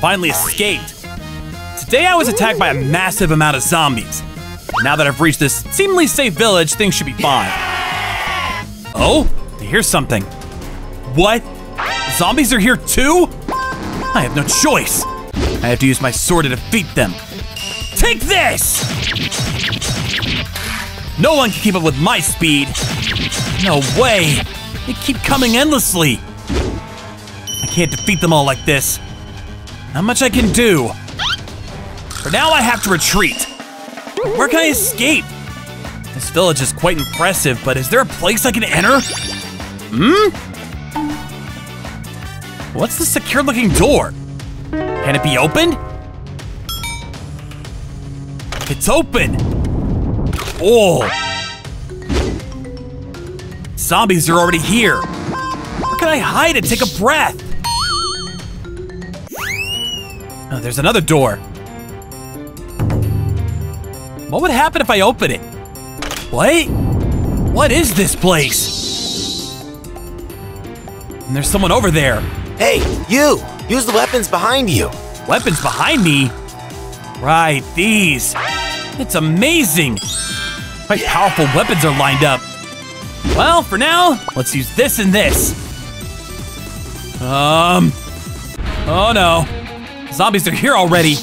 finally escaped. Today I was attacked by a massive amount of zombies. Now that I've reached this seemingly safe village, things should be fine. Oh, I hear something. What? Zombies are here too? I have no choice. I have to use my sword to defeat them. Take this! No one can keep up with my speed. No way. They keep coming endlessly. I can't defeat them all like this. Not much I can do. For now, I have to retreat. Where can I escape? This village is quite impressive, but is there a place I can enter? Hmm? What's the secure looking door? Can it be opened? It's open! Oh! Zombies are already here. Where can I hide and take a breath? Oh, there's another door. What would happen if I open it? What? What is this place? And there's someone over there. Hey, you! Use the weapons behind you. Weapons behind me? Right, these. It's amazing. Quite powerful weapons are lined up. Well, for now, let's use this and this. Um. Oh no. Zombies are here already.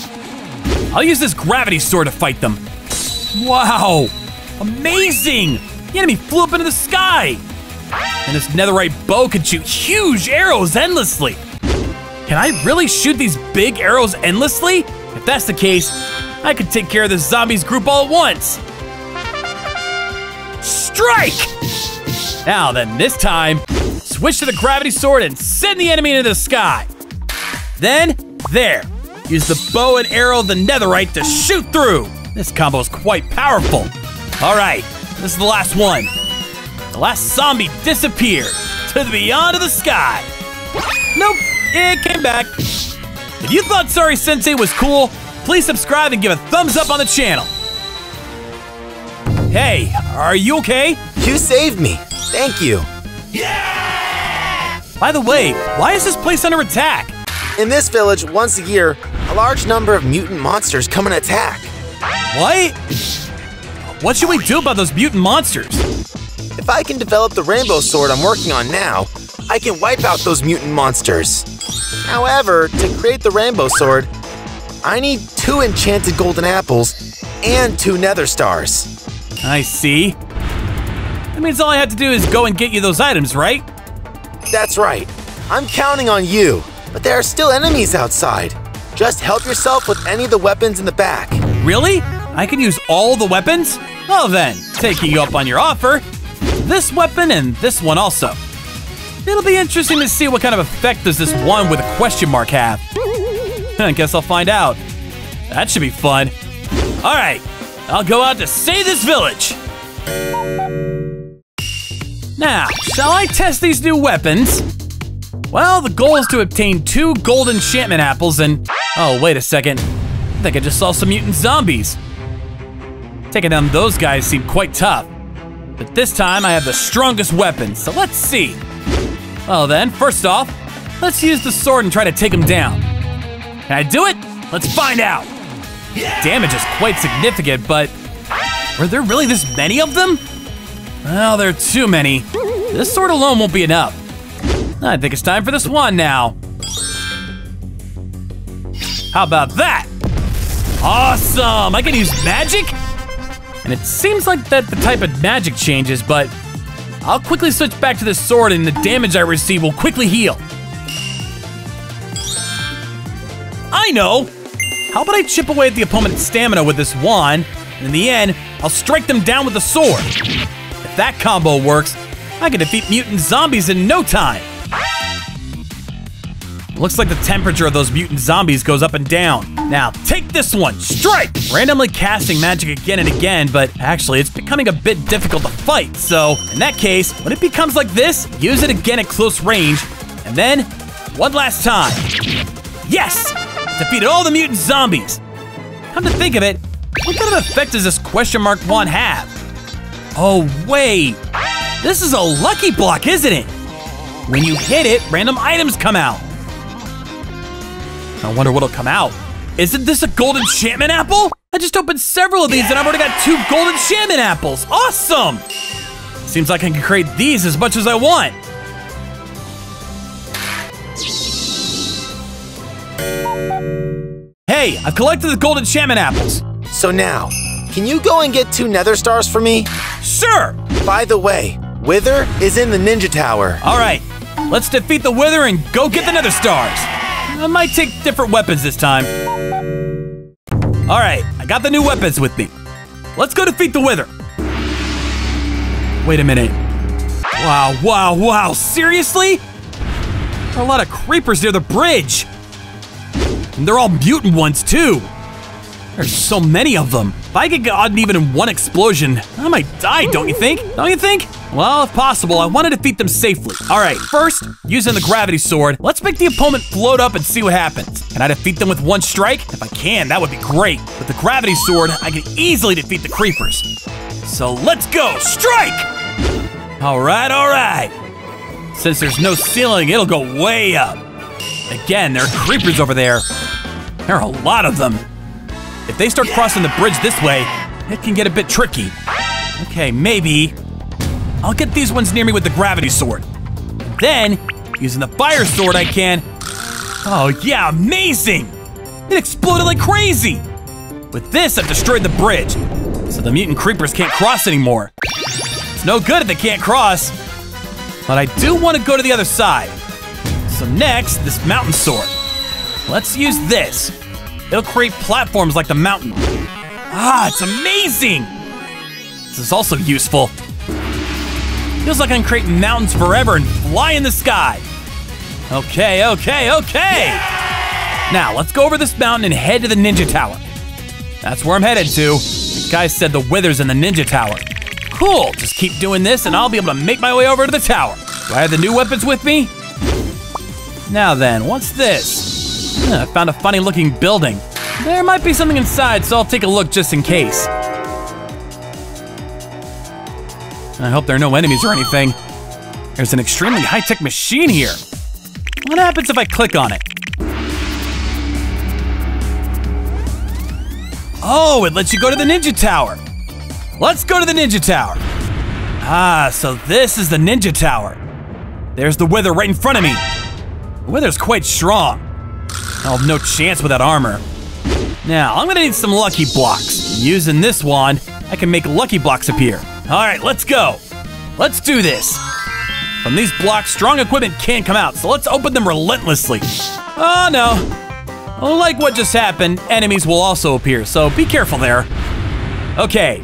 I'll use this gravity sword to fight them. Wow! Amazing! The enemy flew up into the sky! And this netherite bow can shoot huge arrows endlessly. Can I really shoot these big arrows endlessly? If that's the case, I could take care of this zombies group all at once. Strike! Now then, this time, switch to the gravity sword and send the enemy into the sky. Then, there, use the bow and arrow of the netherite to shoot through. This combo is quite powerful. All right, this is the last one. The last zombie disappeared to the beyond of the sky. Nope, it came back. If you thought Sorry Sensei was cool, please subscribe and give a thumbs up on the channel. Hey, are you okay? You saved me. Thank you. Yeah! By the way, why is this place under attack? In this village, once a year, a large number of mutant monsters come and attack. What? What should we do about those mutant monsters? If I can develop the rainbow sword I'm working on now, I can wipe out those mutant monsters. However, to create the rainbow sword, I need two enchanted golden apples and two nether stars. I see. That means all I have to do is go and get you those items, right? That's right. I'm counting on you, but there are still enemies outside. Just help yourself with any of the weapons in the back. Really? I can use all the weapons? Well then, taking you up on your offer, this weapon and this one also. It'll be interesting to see what kind of effect does this one with a question mark have. I guess I'll find out. That should be fun. All right, I'll go out to save this village. Now, shall I test these new weapons? Well, the goal is to obtain two gold enchantment apples and... Oh, wait a second. I think I just saw some mutant zombies. Taking down those guys seemed quite tough. But this time I have the strongest weapon, so let's see. Well then, first off, let's use the sword and try to take them down. Can I do it? Let's find out. Damage is quite significant, but were there really this many of them? Well, there are too many. This sword alone won't be enough. I think it's time for this one now. How about that? Awesome! I can use magic? And it seems like that the type of magic changes, but I'll quickly switch back to the sword and the damage I receive will quickly heal. I know! How about I chip away at the opponent's stamina with this wand, and in the end, I'll strike them down with the sword. If that combo works, I can defeat mutant zombies in no time. Looks like the temperature of those mutant zombies goes up and down. Now, take this one, strike! Randomly casting magic again and again, but actually it's becoming a bit difficult to fight, so in that case, when it becomes like this, use it again at close range, and then, one last time. Yes! Defeated all the mutant zombies! Come to think of it, what kind of effect does this question mark one have? Oh, wait! This is a lucky block, isn't it? When you hit it, random items come out. I wonder what'll come out. Isn't this a gold enchantment apple? I just opened several of these and I've already got two gold enchantment apples. Awesome! Seems like I can create these as much as I want. Hey, I've collected the gold enchantment apples. So now, can you go and get two nether stars for me? Sure! By the way, Wither is in the ninja tower. All right, let's defeat the Wither and go get the nether stars. I might take different weapons this time. All right, I got the new weapons with me. Let's go defeat the Wither. Wait a minute. Wow, wow, wow, seriously? There are a lot of creepers near the bridge. And they're all mutant ones too. There's so many of them. If I get gotten even in one explosion, I might die, don't you think? Don't you think? Well, if possible, I want to defeat them safely. All right, first, using the gravity sword, let's make the opponent float up and see what happens. Can I defeat them with one strike? If I can, that would be great. With the gravity sword, I can easily defeat the creepers. So let's go, strike! All right, all right. Since there's no ceiling, it'll go way up. Again, there are creepers over there. There are a lot of them. If they start crossing the bridge this way, it can get a bit tricky. Okay, maybe I'll get these ones near me with the gravity sword. Then, using the fire sword, I can. Oh, yeah, amazing! It exploded like crazy! With this, I've destroyed the bridge, so the mutant creepers can't cross anymore. It's no good if they can't cross. But I do want to go to the other side. So, next, this mountain sword. Let's use this. It'll create platforms like the mountain. Ah, it's amazing! This is also useful. Feels like I can create mountains forever and fly in the sky. Okay, okay, okay! Now, let's go over this mountain and head to the Ninja Tower. That's where I'm headed to. The guy said the Wither's in the Ninja Tower. Cool, just keep doing this and I'll be able to make my way over to the tower. Do I have the new weapons with me? Now then, what's this? I found a funny looking building. There might be something inside, so I'll take a look just in case. I hope there are no enemies or anything. There's an extremely high-tech machine here. What happens if I click on it? Oh, it lets you go to the Ninja Tower. Let's go to the Ninja Tower. Ah, so this is the Ninja Tower. There's the Wither right in front of me. The Wither's quite strong. I'll have no chance with that armor. Now, I'm gonna need some lucky blocks. Using this wand, I can make lucky blocks appear. All right, let's go. Let's do this. From these blocks, strong equipment can't come out, so let's open them relentlessly. Oh no. Like what just happened, enemies will also appear, so be careful there. Okay,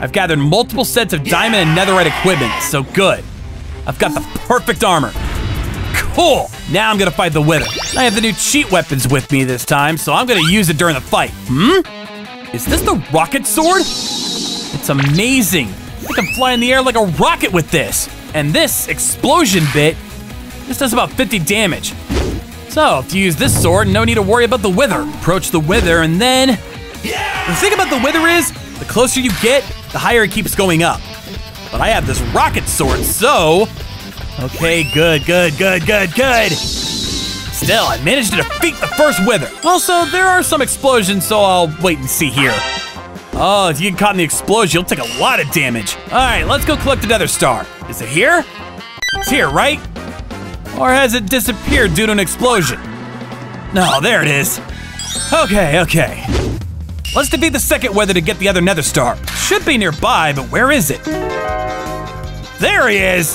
I've gathered multiple sets of diamond and netherite equipment, so good. I've got the perfect armor. Cool! Now I'm gonna fight the Wither. I have the new cheat weapons with me this time, so I'm gonna use it during the fight. Hmm? Is this the rocket sword? It's amazing. I can fly in the air like a rocket with this. And this explosion bit, this does about 50 damage. So, if you use this sword, no need to worry about the Wither. Approach the Wither and then... The thing about the Wither is, the closer you get, the higher it keeps going up. But I have this rocket sword, so... Okay, good, good, good, good, good. Still, I managed to defeat the first Wither. Also, there are some explosions, so I'll wait and see here. Oh, if you get caught in the explosion, you'll take a lot of damage. All right, let's go collect another star. Is it here? It's here, right? Or has it disappeared due to an explosion? No, there it is. Okay, okay. Let's defeat the second Wither to get the other nether star. Should be nearby, but where is it? There he is!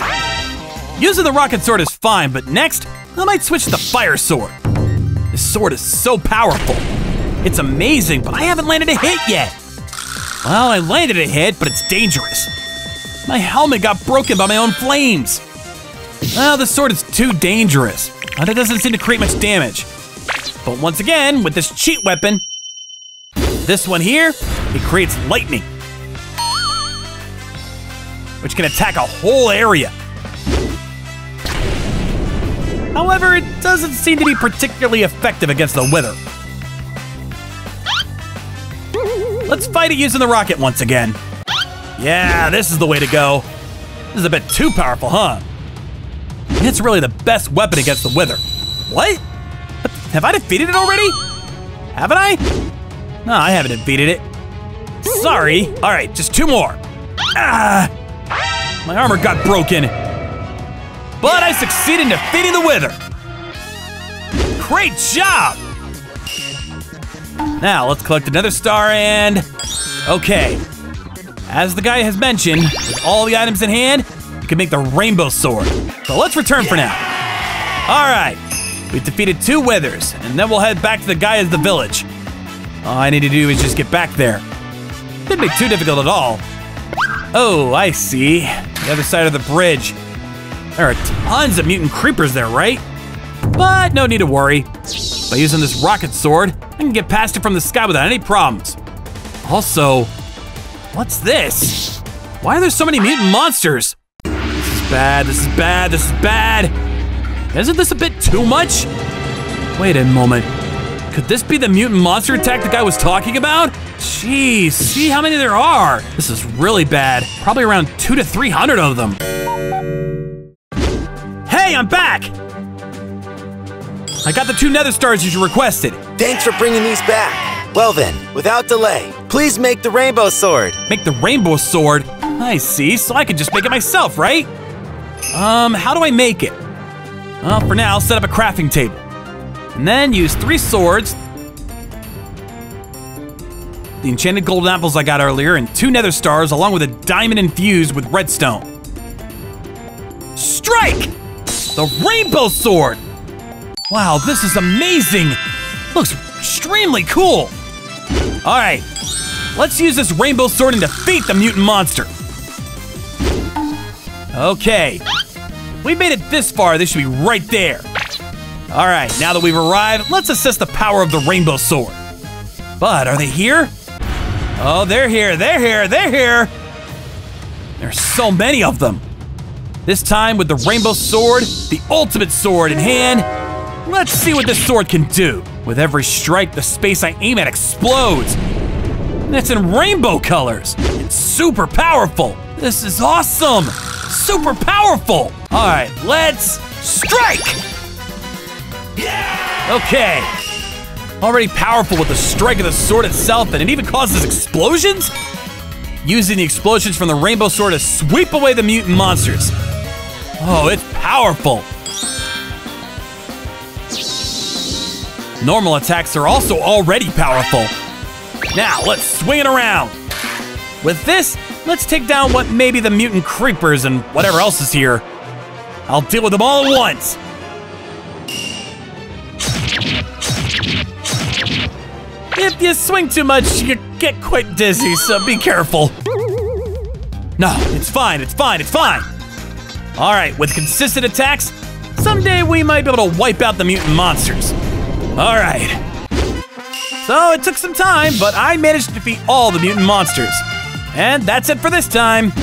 Using the rocket sword is fine, but next, I might switch to the fire sword. This sword is so powerful. It's amazing, but I haven't landed a hit yet. Well, I landed a hit, but it's dangerous. My helmet got broken by my own flames. Well, this sword is too dangerous, but it doesn't seem to create much damage. But once again, with this cheat weapon, this one here, it creates lightning, which can attack a whole area. However, it doesn't seem to be particularly effective against the Wither. Let's fight it using the rocket once again. Yeah, this is the way to go. This is a bit too powerful, huh? It's really the best weapon against the Wither. What? Have I defeated it already? Haven't I? No, I haven't defeated it. Sorry. All right, just two more. Ah! My armor got broken. But I succeeded in defeating the Wither. Great job! Now, let's collect another star and... Okay. As the guy has mentioned, with all the items in hand, you can make the Rainbow Sword. So let's return for now. All right. We've defeated two Withers, and then we'll head back to the guy at the village. All I need to do is just get back there. Didn't be too difficult at all. Oh, I see. The other side of the bridge. There are tons of mutant creepers there, right? But no need to worry. By using this rocket sword, I can get past it from the sky without any problems. Also, what's this? Why are there so many mutant monsters? This is bad, this is bad, this is bad. Isn't this a bit too much? Wait a moment. Could this be the mutant monster attack the guy was talking about? Jeez, see how many there are. This is really bad. Probably around two to 300 of them. Hey, I'm back! I got the two nether stars you requested. Thanks for bringing these back. Well then, without delay, please make the rainbow sword. Make the rainbow sword? I see, so I can just make it myself, right? Um, how do I make it? Well, for now, I'll set up a crafting table. And then use three swords, the enchanted golden apples I got earlier, and two nether stars, along with a diamond infused with redstone. Strike! The rainbow sword! Wow, this is amazing! Looks extremely cool! Alright, let's use this rainbow sword and defeat the mutant monster. Okay, we made it this far, this should be right there. Alright, now that we've arrived, let's assess the power of the rainbow sword. But are they here? Oh, they're here, they're here, they're here! There's so many of them. This time with the rainbow sword, the ultimate sword in hand, let's see what this sword can do. With every strike, the space I aim at explodes. And it's in rainbow colors. It's super powerful. This is awesome. Super powerful. All right, let's strike. Okay. Already powerful with the strike of the sword itself, and it even causes explosions? Using the explosions from the rainbow sword to sweep away the mutant monsters. Oh, it's powerful. Normal attacks are also already powerful. Now, let's swing it around. With this, let's take down what may be the mutant creepers and whatever else is here. I'll deal with them all at once. If you swing too much, you get quite dizzy, so be careful. No, it's fine, it's fine, it's fine. All right, with consistent attacks, someday we might be able to wipe out the mutant monsters. All right. So it took some time, but I managed to defeat all the mutant monsters. And that's it for this time.